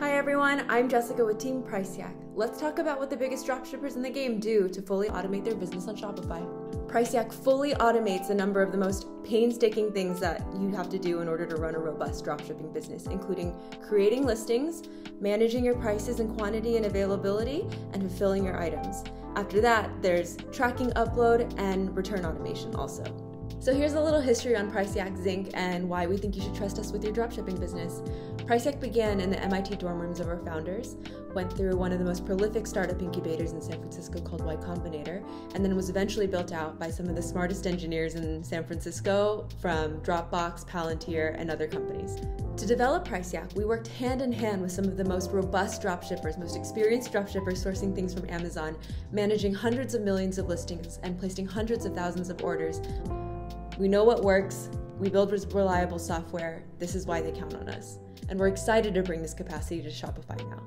Hi everyone, I'm Jessica with Team PriceYak. Let's talk about what the biggest dropshippers in the game do to fully automate their business on Shopify. PriceYak fully automates a number of the most painstaking things that you have to do in order to run a robust dropshipping business, including creating listings, managing your prices and quantity and availability, and fulfilling your items. After that, there's tracking upload and return automation also. So here's a little history on PriceYak Zinc and why we think you should trust us with your dropshipping business. PriceYak began in the MIT dorm rooms of our founders, went through one of the most prolific startup incubators in San Francisco called Y Combinator, and then was eventually built out by some of the smartest engineers in San Francisco from Dropbox, Palantir, and other companies. To develop PriceYak, we worked hand in hand with some of the most robust dropshippers, most experienced dropshippers sourcing things from Amazon, managing hundreds of millions of listings and placing hundreds of thousands of orders we know what works, we build reliable software, this is why they count on us. And we're excited to bring this capacity to Shopify now.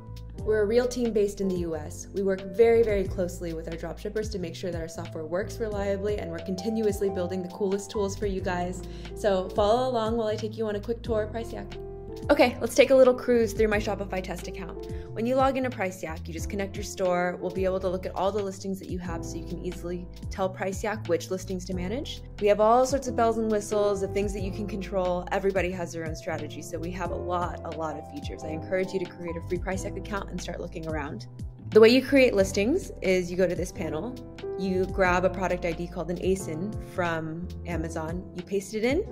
We're a real team based in the US. We work very, very closely with our dropshippers to make sure that our software works reliably, and we're continuously building the coolest tools for you guys. So follow along while I take you on a quick tour of PriceYak. Okay, let's take a little cruise through my Shopify test account. When you log into PriceYak, you just connect your store. We'll be able to look at all the listings that you have so you can easily tell PriceYak which listings to manage. We have all sorts of bells and whistles, of things that you can control. Everybody has their own strategy, so we have a lot, a lot of features. I encourage you to create a free PriceYak account and start looking around. The way you create listings is you go to this panel, you grab a product ID called an ASIN from Amazon, you paste it in,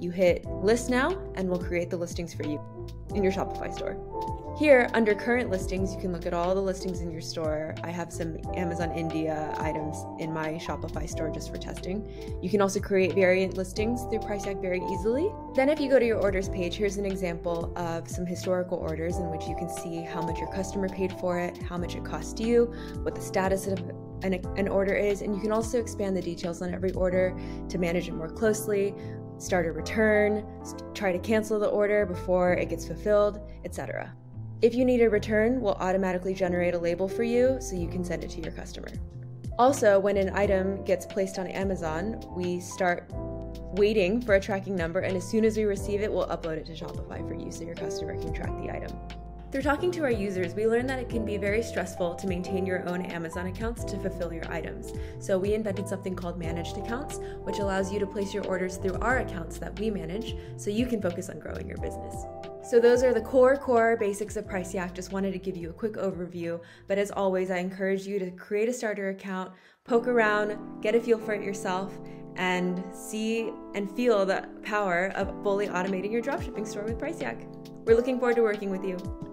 you hit list now and we'll create the listings for you in your Shopify store. Here, under current listings, you can look at all the listings in your store. I have some Amazon India items in my Shopify store just for testing. You can also create variant listings through PriceYak very easily. Then if you go to your orders page, here's an example of some historical orders in which you can see how much your customer paid for it, how much it cost you, what the status of an, an order is, and you can also expand the details on every order to manage it more closely, start a return, try to cancel the order before it gets fulfilled, etc. If you need a return, we'll automatically generate a label for you so you can send it to your customer. Also, when an item gets placed on Amazon, we start waiting for a tracking number, and as soon as we receive it, we'll upload it to Shopify for you so your customer can track the item. Through talking to our users, we learned that it can be very stressful to maintain your own Amazon accounts to fulfill your items. So we invented something called managed accounts, which allows you to place your orders through our accounts that we manage so you can focus on growing your business. So those are the core core basics of PriceYak. Just wanted to give you a quick overview, but as always, I encourage you to create a starter account, poke around, get a feel for it yourself, and see and feel the power of fully automating your dropshipping store with PriceYak. We're looking forward to working with you.